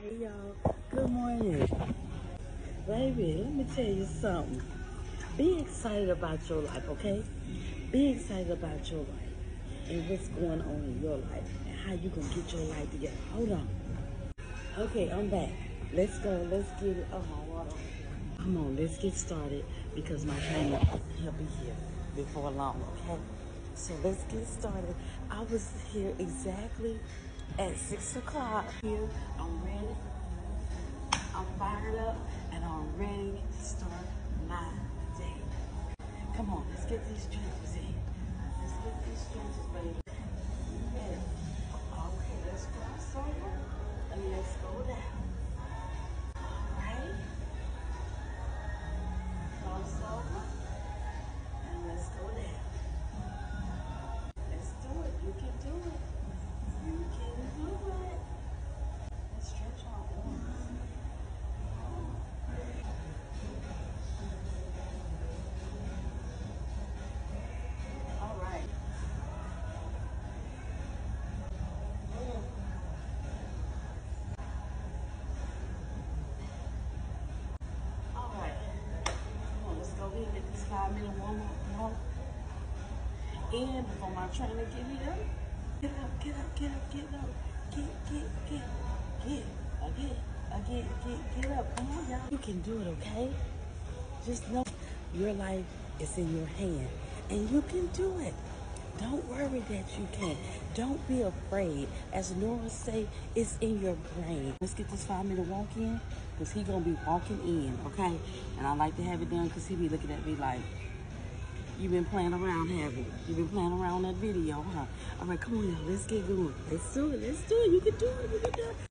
Hey y'all, good morning. Baby, let me tell you something. Be excited about your life, okay? Be excited about your life and what's going on in your life and how you can get your life together. Hold on. Okay, I'm back. Let's go. Let's get it. Oh my water. Come on, let's get started because my trainer he'll be here before long, okay? So let's get started. I was here exactly at six o'clock here. I'm ready. I'm fired up and I'm ready to start my day. Come on, let's get these stretches five minute up. in before my trainer get here. Get up, get up, get up, get up. Get, get, get, get, again, again, get, get up. Come on, y'all. You can do it, okay? Just know your life is in your hand and you can do it. Don't worry that you can't. Don't be afraid. As Nora say, it's in your brain. Let's get this five minute walk in because he to be walking in, okay? And I like to have it done because he be looking at me like, You've been playing around, haven't you? You've been playing around that video, huh? All right, come on, y'all. Let's get going. Let's do it. Let's do it. You can do it. You can do it.